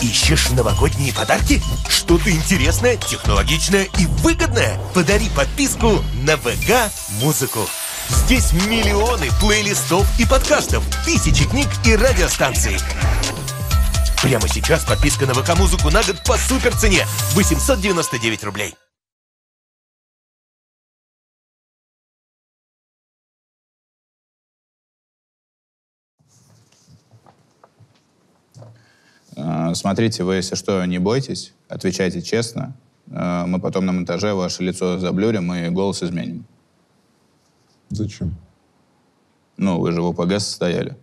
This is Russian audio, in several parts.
Ищешь новогодние подарки? Что-то интересное, технологичное и выгодное? Подари подписку на ВК Музыку. Здесь миллионы плейлистов и подкастов, тысячи книг и радиостанций. Прямо сейчас подписка на ВК Музыку на год по супер цене 899 рублей. Смотрите, вы, если что, не бойтесь, отвечайте честно. Э, Мы потом на монтаже ваше лицо заблюрим и голос изменим. Зачем? Ну, вы же в ОПГ состояли.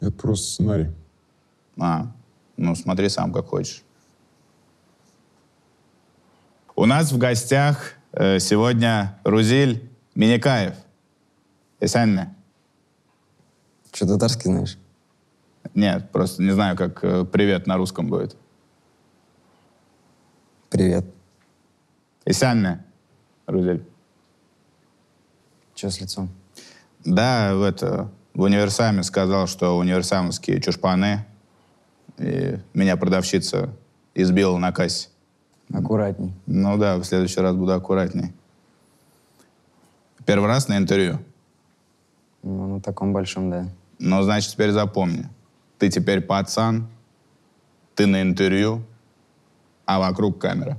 Это просто сценарий. А, ну смотри сам, как хочешь. У нас в гостях э, сегодня Рузиль Миникаев. Исанна? Что, татарский знаешь? Нет, просто не знаю, как э, привет на русском будет. Привет. Исанна, Рузель. Че с лицом? Да, в, это, в универсаме сказал, что универсамовские чушпаны. И меня продавщица избила на кассе. Аккуратней. Ну да, в следующий раз буду аккуратней. Первый раз на интервью. Ну, на таком большом, да. Ну, значит, теперь запомни. Ты теперь пацан, ты на интервью, а вокруг камера.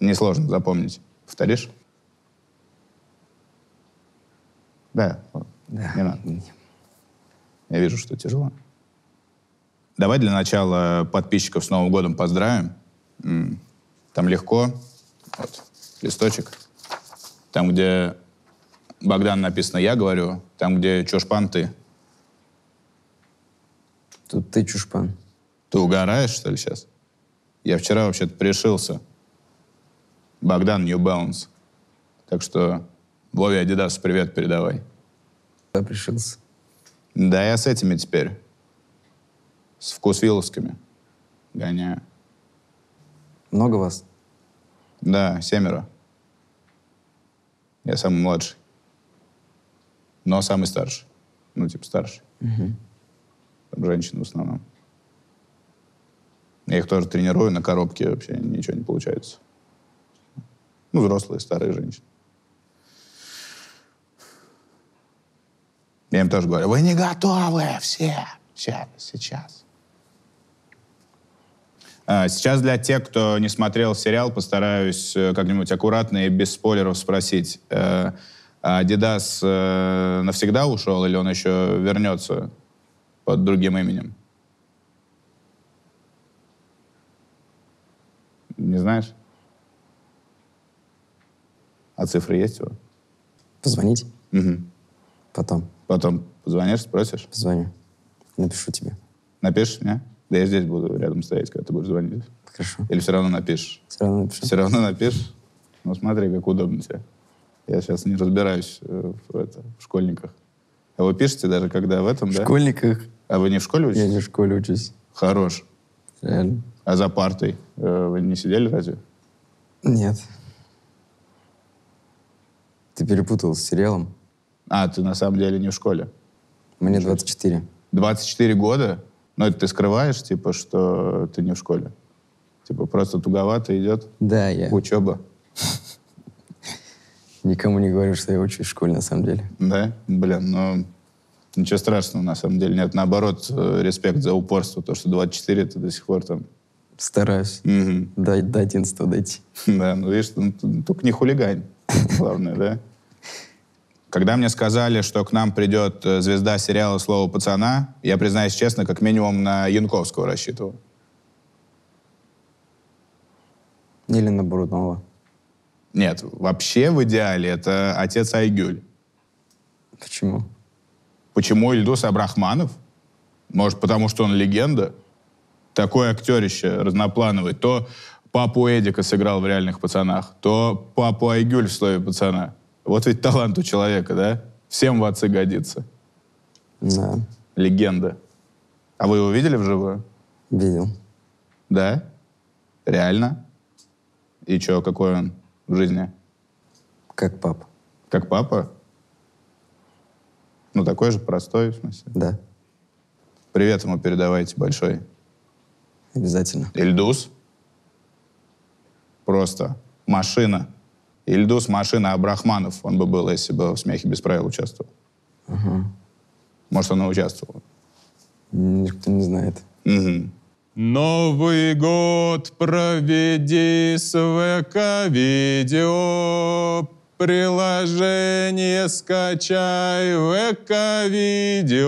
Несложно запомнить. Повторишь? Да. Да. Не надо. Я вижу, что тяжело. Давай для начала подписчиков с Новым годом поздравим. Там легко. Вот, листочек. Там, где Богдан написано «я» говорю, там, где Чушпан ты. Тут ты чушпан. Ты угораешь, что ли, сейчас? Я вчера вообще-то пришился. Богдан New Balance. Так что Вове Адидас привет передавай. Да, пришился. Да, я с этими теперь. С вкусвилловскими. Гоняю. Много вас? Да, семеро. Я самый младший. Но самый старший. Ну, типа старший. Там женщины в основном. Я их тоже тренирую на коробке, вообще ничего не получается. Ну, взрослые, старые женщины. Я им тоже говорю, вы не готовы все. Сейчас, сейчас. А, Сейчас для тех, кто не смотрел сериал, постараюсь э, как-нибудь аккуратно и без спойлеров спросить. э, а Adidas э, навсегда ушел или он еще вернется под другим именем? Не знаешь? А цифры есть его? Позвонить? Мгм. Потом. Потом позвонишь, спросишь? Позвоню. Напишу тебе. Напишешь мне? Да я здесь буду рядом стоять, когда ты будешь звонить. Хорошо. Или все равно напишешь? Все равно напишу. Все равно напишешь? Ну, смотри, как удобно тебе. Я сейчас не разбираюсь э, в, это, в школьниках. А вы пишете даже, когда в этом, В да? школьниках. А вы не в школе Я учитесь? не в школе учусь. Хорош. Реально. А за партой э, вы не сидели разве? Нет. Ты перепутал с сериалом. А, ты на самом деле не в школе. Мне 24. 24 года? Ну, это ты скрываешь, типа, что ты не в школе? Типа, просто туговато идет Да, я учеба. никому не говорю, что я учусь в школе, на самом деле. Да? Блин, ну, ничего страшного на самом деле нет. Наоборот, э, респект за упорство. То, что 24 ты до сих пор там... Стараюсь. Мгм. До, до 11 дойти. Да, ну видишь, ну, только не хулигань. Главное, да? Когда мне сказали, что к нам придет э, звезда сериала «Слово пацана», я, признаюсь честно, как минимум на Янковского рассчитывал. Или на Бурунова. Нет, вообще в идеале это отец Айгюль. Почему? Почему Ильдус Абрахманов? Может, потому что он легенда? Такое актерище разноплановый. То папу Эдика сыграл в «Реальных пацанах», то папу Айгюль в «Слове пацана». Вот ведь талант у человека, да? Всем в отцы годится. Да, Легенда. А вы его видели вживую? видел. Да? Реально? И чё, какой он в жизни? Как папа. Как папа? Ну, такой же простой, в смысле. Да, Привет ему передавайте большой. обязательно. Ильдус. Просто машина. Ильдус машина Абрахманов. Он бы был, если бы в «Смехе без правил» участвовал. Может, он и участвовал. Никто не знает. Мгм. Новый год проведи с ВК-видео. Приложение скачай ВК-видео.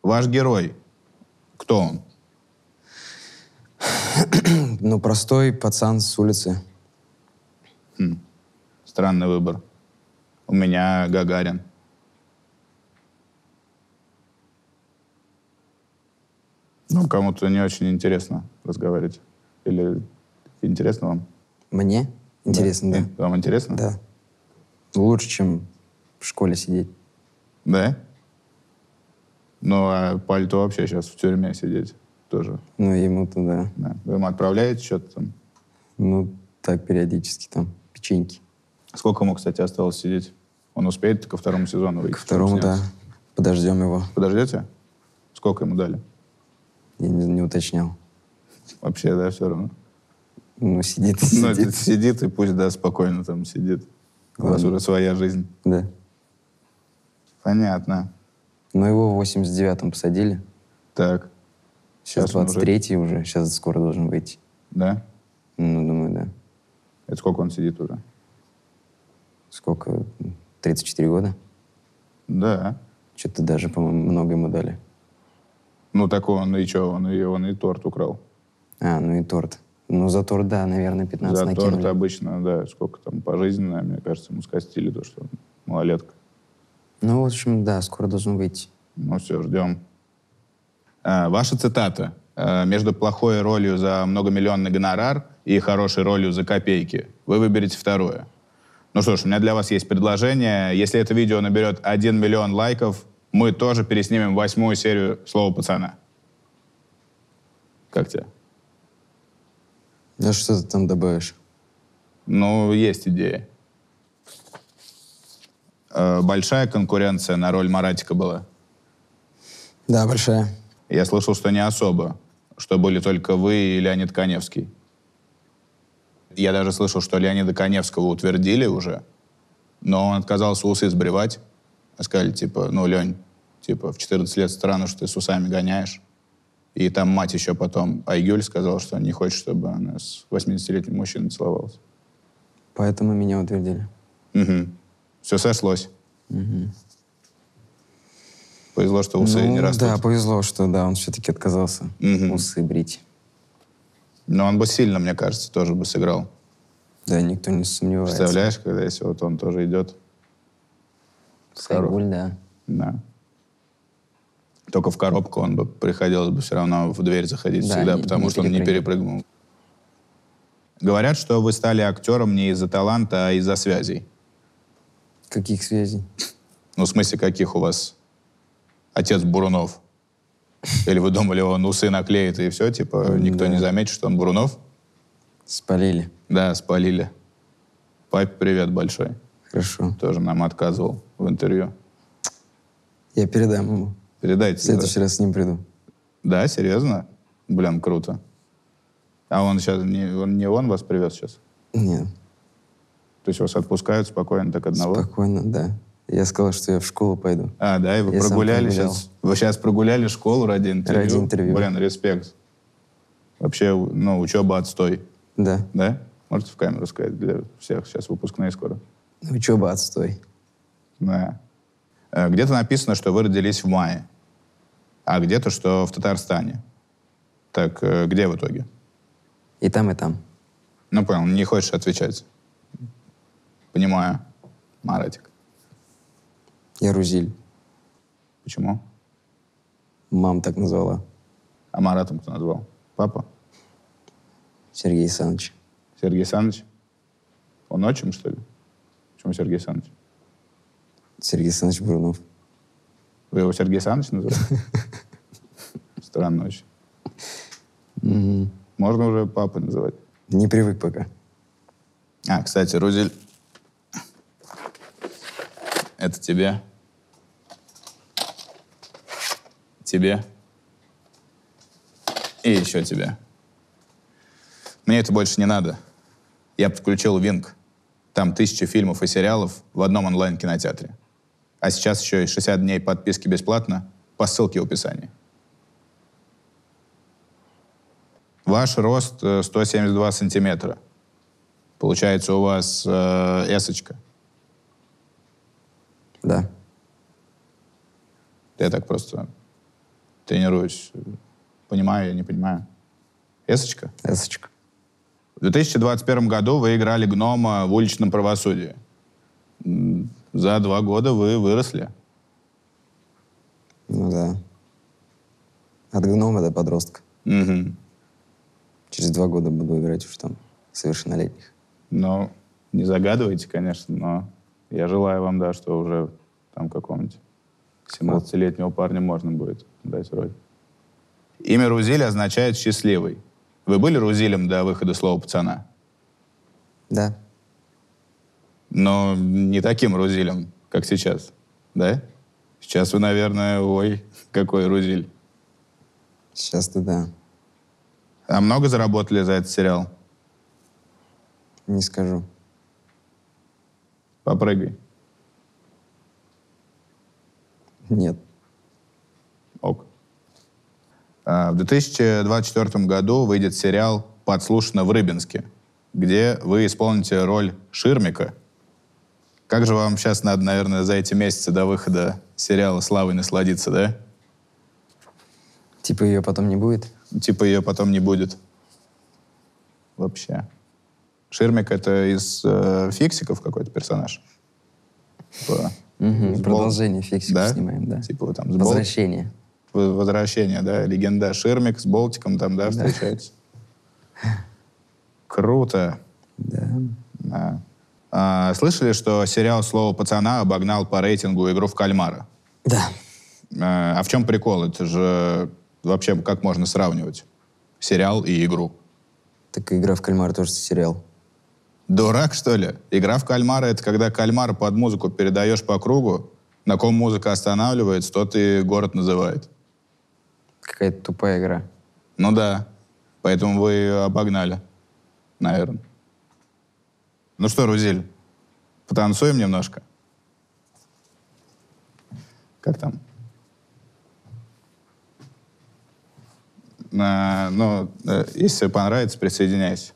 Ваш герой. Кто он? Ну, простой пацан с улицы. Странный выбор. У меня Гагарин. Кому-то не очень интересно разговаривать. Или интересно вам? Мне? Интересно, да. Вам интересно? Да. Лучше, чем в школе сидеть. Да? Ну, а пальто вообще сейчас в тюрьме сидеть тоже. Ну, ему-то, да. Да. Вы ему отправляете что-то там? Ну, так периодически там, печеньки. Сколько ему, кстати, осталось сидеть? Он успеет ко второму сезону выйти? К второму, да. Подождем его. Подождете? Сколько ему дали? Я не, не уточнял. Вообще, да, все равно. Ну, сидит и Ну, сидит. сидит и пусть, да, спокойно там сидит. У вас уже своя жизнь. Да. Понятно. Но его в 89-м посадили. Так. Сейчас уже- 23-й уже. Сейчас скоро должен выйти. Да? Ну, думаю, да. Это сколько он сидит уже? Сколько? 34 года? Да. Что-то даже, по-моему, много ему дали. Ну, так он и что? Он и, он и торт украл. А, ну и торт. Ну, за торт, да, наверное, 15 За накинули. торт обычно, да, сколько там пожизненно, мне кажется, ему скостили то, что он малолетка. Ну, в общем, да, скоро должен выйти. Ну все, ждем. А, ваша цитата. А, Между плохой ролью за многомиллионный гонорар и хорошей ролью за копейки. Вы выберете второе. Ну что ж, у меня для вас есть предложение. Если это видео наберет 1 миллион лайков, мы тоже переснимем восьмую серию «Слово пацана». Как тебе? Ну, что ты там добавишь? Ну, есть идея. Э, Большая конкуренция на роль Маратика была. Да, большая. Я слышал, что не особо, что были только вы и Леонид Коневский. Я даже слышал, что Леонида Коневского утвердили уже, но он отказался усы сбривать. А сказали, типа, ну, Лень, типа, в 14 лет странно, что ты с усами гоняешь. И там мать еще потом, Айгюль сказала, что не хочет, чтобы она с 80-летним мужчиной целовалась. Поэтому меня утвердили. Угу. Все сошлось. Повезло, что усы ну, не растут. да, повезло, что да, он все-таки отказался Мгм. усы брить. Но он бы сильно, мне кажется, тоже бы сыграл. Да, никто не сомневается. Представляешь, когда если вот он тоже идет. Сайгуль, да. Да. Только в коробку он бы приходилось бы все равно в дверь заходить Да, всегда, не- потому не что он не перепрыгнул. Говорят, что вы стали актером не из-за таланта, а из-за связей. Каких связей? Ну, в смысле, каких у вас отец Бурунов? Или вы думали, он усы наклеит и все, типа, никто Да. не заметит, что он Бурунов? Спалили. Да, спалили. Папе привет большой. Хорошо. Тоже нам отказывал в интервью. Я передам ему. Передайте. В следующий раз с ним приду. Да, серьезно? Блин, круто. А он сейчас, не он, не он вас привез сейчас? Нет, То есть вас отпускают спокойно так одного? спокойно, да. Я сказал, что я в школу пойду. А, да, и вы Я прогуляли прогулял. сейчас? Вы сейчас прогуляли школу ради интервью? Ради интервью. Блин, респект. Вообще, ну, учеба отстой, Да. да? Можете в камеру сказать для всех? Сейчас выпускные скоро. Учеба отстой. Да. Э, Где-то написано, что вы родились в мае, а где-то, что в Татарстане. Так, э, где в итоге? И там, и там. Ну, понял, не хочешь отвечать. Понимаю. Маратик. Я Рузиль. Почему? Мам так назвала. А Маратом кто назвал? Папа? Сергей Александрович. Сергей Саныч? Он отчим, что ли? Почему Сергей Саныч? Сергей Александрович Брунов. Вы его Сергей Саныч называете? Странно очень. Можно уже папой называть. Не привык пока. А, кстати, Рузель, это тебе. Тебе. И еще тебе. Мне это больше не надо. Я подключил Винк. Там тысячи фильмов и сериалов в одном онлайн-кинотеатре. А сейчас еще и 60 дней подписки бесплатно по ссылке в описании. Ваш рост э, 172 сантиметра. Получается, у вас э, эсочка. Да. Я так просто тренируюсь. Понимаю, я не понимаю. Эсочка? Эсочка. В 2021 году вы играли гнома в уличном правосудии. За два года вы выросли. Ну да. От гнома до подростка. Мгм. Через два года буду играть уж там совершеннолетних. Ну, не загадывайте, конечно, но я желаю вам, да, что уже там какому-нибудь 17-летнего парня можно будет дать роль. Имя Рузиль означает «счастливый». Вы были Рузилем до выхода слова «пацана»? Да. Но не таким Рузилем, как сейчас, да? Сейчас вы, наверное, ой, какой Рузиль. Сейчас-то да. А много заработали за этот сериал? Не скажу. Попрыгай. Нет. Ок. А, В 2024 году выйдет сериал «Подслушано в Рыбинске», где вы исполните роль Ширмика. Как же вам сейчас надо, наверное, за эти месяцы до выхода сериала «Славой насладиться», да? Типа ее потом не будет? Типа ее потом не будет. Вообще. Ширмик — это из э, фиксиков какой-то персонаж. Типа, Продолжение фиксиков Да? снимаем, да. Типа там Возвращение. Возвращение, да, легенда Ширмик с Болтиком там, да, встречается. Круто. Да. Да. А, слышали, что сериал «Слово пацана» обогнал по рейтингу «Игру в кальмара»? Да. А, а в чем прикол? Это же вообще как можно сравнивать сериал и игру? Так игра в кальмар тоже сериал. Дурак, что ли? Игра в кальмара — это когда кальмара под музыку передаешь по кругу, на ком музыка останавливается, тот и город называет. Какая-то тупая игра. Ну да, поэтому вы ее обогнали, наверное. Ну что, Рузиль, потанцуем немножко? Как там? А, ну, э, если понравится, присоединяйся.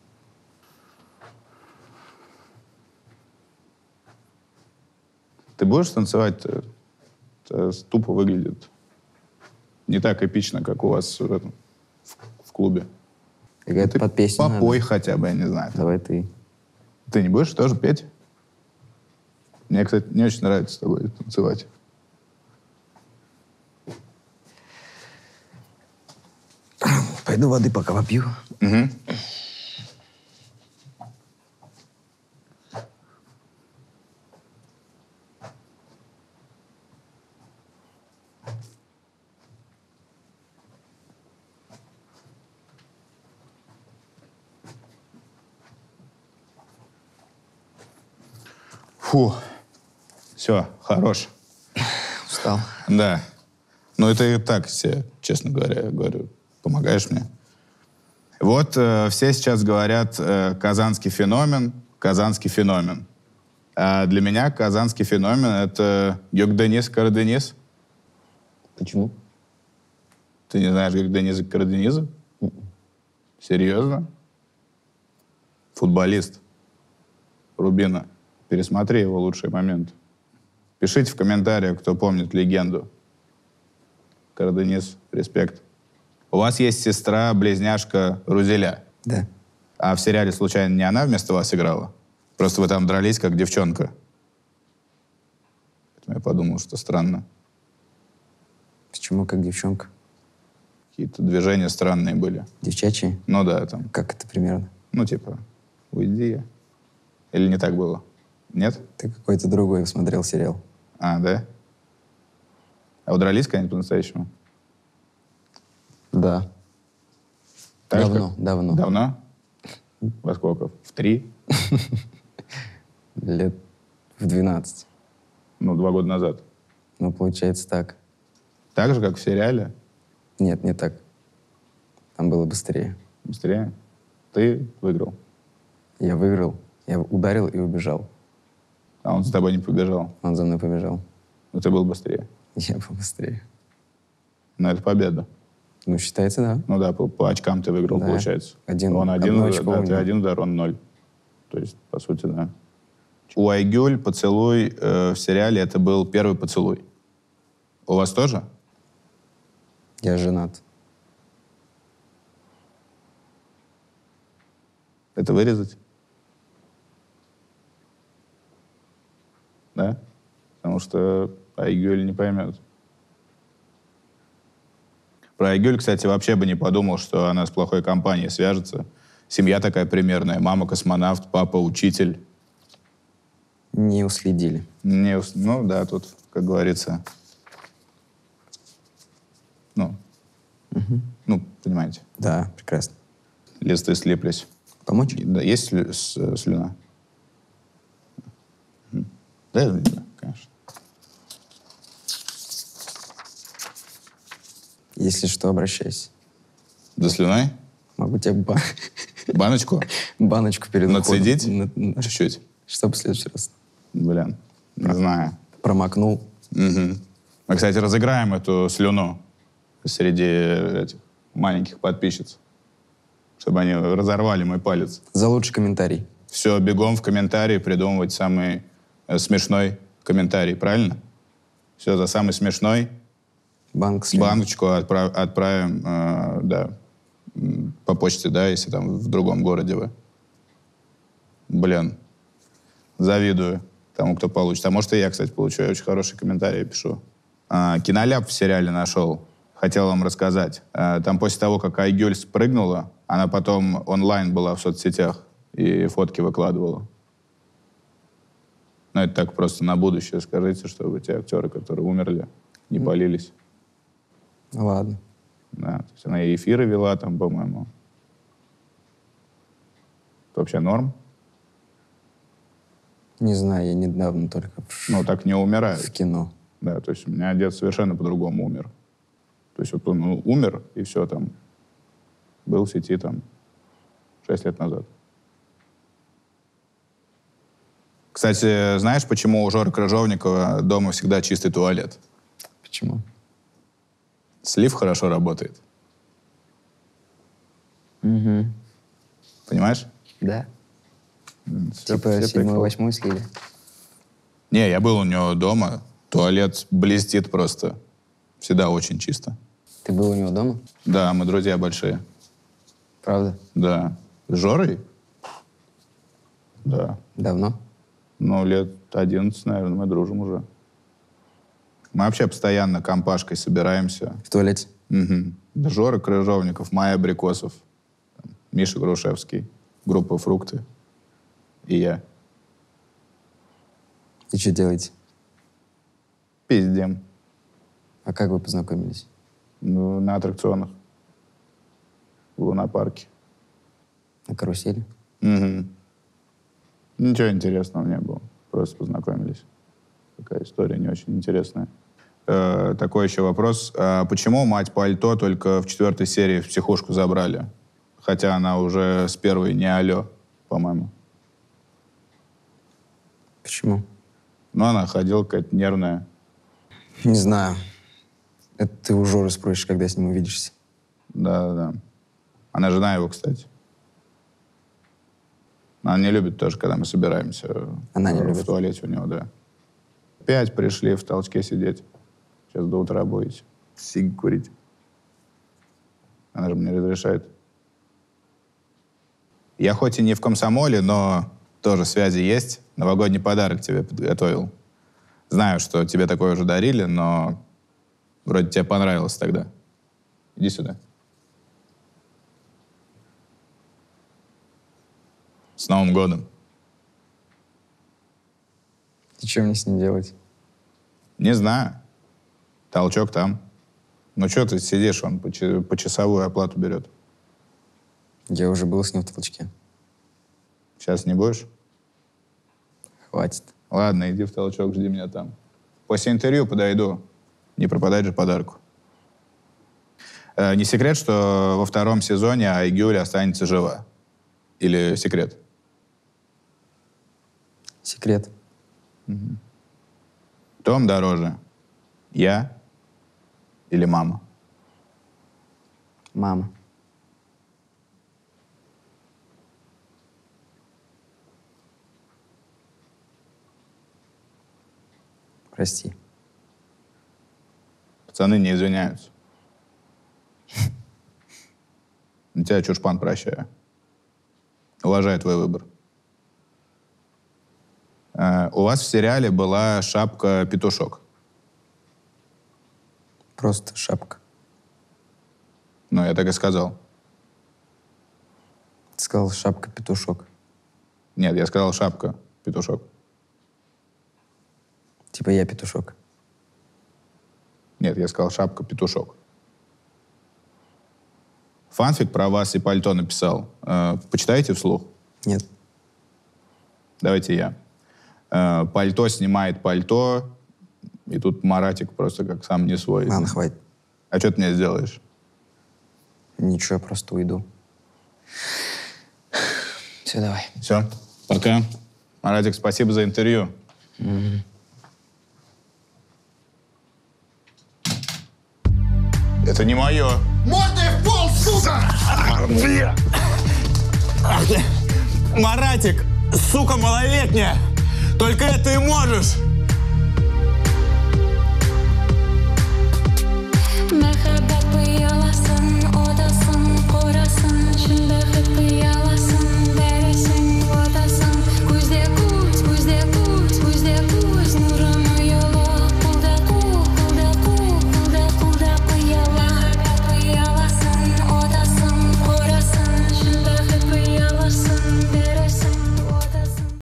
Ты будешь танцевать? -то? Это тупо выглядит. Не так эпично, как у вас в, этом, в- в клубе. Какая-то Ты под песню надо. попой хотя бы, я не знаю. Давай ты. Ты не будешь тоже петь? Мне, кстати, не очень нравится с тобой танцевать. Пойду воды пока попью. Мгм. Фу. Все, хорош. Устал. Да. Ну, это и так все, честно говоря, говорю. Помогаешь мне? Вот э, все сейчас говорят э, «казанский феномен», «казанский феномен». А для меня казанский феномен — это Георг-Денис Караденис. Почему? Ты не знаешь Георг-Дениса Карадениза? Серьезно? Футболист. Рубина. Пересмотри его лучшие моменты. Пишите в комментариях, кто помнит легенду. Караденис, респект. У вас есть сестра-близняшка Рузеля. Да. А в сериале, случайно, не она вместо вас играла? Просто вы там дрались, как девчонка. Поэтому я подумал, что странно. Почему как девчонка? Какие-то движения странные были. Девчачьи? Ну да, там, Как это примерно? ну типа, уйди. Или не так было? Нет? Ты какой-то другой смотрел сериал. А, да? А вы дрались когда-нибудь по-настоящему? Да. Так давно, как- давно. Давно? Во сколько? В три? Лет в 12. Ну, два года назад. Ну, получается так. Так же, как в сериале? Нет, не так. Там было быстрее. Быстрее? Ты выиграл. Я выиграл, я ударил и убежал. А он за тобой не побежал. Он за мной побежал. Но ты был быстрее. Я был быстрее. Но это победа. Ну, считается, да. Ну да, по, по очкам ты выиграл, Да. получается. Один- он один, удар, очко да, ты один удар, он ноль. То есть, по сути, да. У Айгюль поцелуй э, в сериале это был первый поцелуй. У вас тоже? Я женат. Это вырезать? Да? Потому что Айгюль не поймет. Про Айгюль, кстати, вообще бы не подумал, что она с плохой компанией свяжется. Семья такая примерная. Мама космонавт, папа учитель. Не уследили. Не, ус- ну да, тут, как говорится, ну, ну, понимаете, Да, прекрасно. листы слиплись. Помочь? Да, есть слюна? Да, да, конечно. Если что, обращайся. За слюной? Могу тебе ба- Баночку? баночку перед Нацедить? На- Чуть-чуть. Чтобы в следующий раз Блин, не знаю. промокнул. Мгм. Мы, кстати, разыграем эту слюну среди этих маленьких подписчиц, чтобы они разорвали мой палец. За лучший комментарий. Все, бегом в комментарии придумывать самый смешной комментарий, правильно? Все, за самый смешной Банк баночку отправ- отправим, э, да, по почте, да, если там в другом городе вы. Блин, завидую тому, кто получит. А может, и я, кстати, получу. Я очень хорошие комментарии пишу. А, киноляп в сериале нашел. Хотел вам рассказать. А, там после того, как Айгюль спрыгнула, она потом онлайн была в соцсетях и фотки выкладывала. Ну, это так просто на будущее скажите, чтобы те актеры, которые умерли, не болелись. Ладно. Да, то есть она и эфиры вела там, по-моему. Это вообще норм? Не знаю, я недавно только в, Ну, так не в умирают. кино. Да, то есть у меня дед совершенно по-другому умер. То есть вот он ну, умер, и все там. Был в сети там 6 лет назад. Кстати, знаешь, почему у Жоры Крыжовникова дома всегда чистый туалет? Почему? Слив хорошо работает. Угу. Понимаешь? Да. Все- типа седьмой, восьмой слили. Не, я был у него дома. Туалет блестит просто. Всегда очень чисто. Ты был у него дома? Да, мы друзья большие. Правда? Да. С Жорой? Да. Давно? Ну, лет 11, наверное, мы дружим уже. Мы вообще постоянно компашкой собираемся. В туалете? Да, Жора Крыжовников, Майя Абрикосов, Миша Грушевский, группа «Фрукты» и я. И что делаете? Пиздем. А как вы познакомились? Ну, на аттракционах. В лунопарке. На карусели? Мгм. Ничего интересного не было. Просто познакомились. Такая история не очень интересная. Э, такой еще вопрос. А почему мать пальто только в четвертой серии в психушку забрали? Хотя она уже с первой не алло, по-моему. Почему? Но она ходила какая-то нервная. Не знаю. Это ты у Жоры спросишь, когда с ним увидишься. Да-да-да. Она жена его, кстати. Она не любит тоже, когда мы собираемся. Она не в любит? туалете у него, да. Пять пришли в толчке сидеть. Сейчас до утра будете. Сиг курить. Она же мне разрешает. Я хоть и не в комсомоле, но тоже связи есть. Новогодний подарок тебе подготовил. Знаю, что тебе такое уже дарили, но вроде тебе понравилось тогда. Иди сюда. С Новым годом. И что мне с ним делать? Не знаю. Толчок там. Ну что ты сидишь, он по, часовую оплату берет. Я уже был с ним в толчке. Сейчас не будешь? Хватит. Ладно, иди в толчок, жди меня там. После интервью подойду. Не пропадать же подарку. Э, не секрет, что во втором сезоне Айгюль останется жива? Или секрет? Секрет. Кто вам дороже? Я или мама? Мама. Прости. Пацаны не извиняются. Тебя чушпан прощаю. Уважаю твой выбор. Э, у вас в сериале была шапка-петушок. Просто шапка. Ну, я так и сказал. Ты сказал шапка-петушок. Нет, я сказал шапка-петушок. Типа я петушок. Нет, я сказал шапка-петушок. Фанфик про вас и пальто написал. Э, почитайте вслух. Нет. Давайте я. Э, пальто снимает пальто, и тут Маратик просто как сам не свой. Ладно, хватит. А что ты мне сделаешь? Ничего, я просто уйду. Все, давай. Все, пока. Маратик, спасибо за интервью. Это не мое. Мордой в пол, сука! Маратик, сука малолетняя! Только это и можешь!